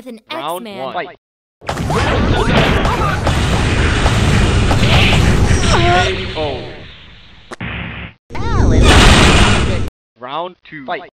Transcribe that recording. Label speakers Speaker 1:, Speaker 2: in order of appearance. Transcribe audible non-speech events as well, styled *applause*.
Speaker 1: with an X-Man. *laughs*
Speaker 2: Round two. Fight.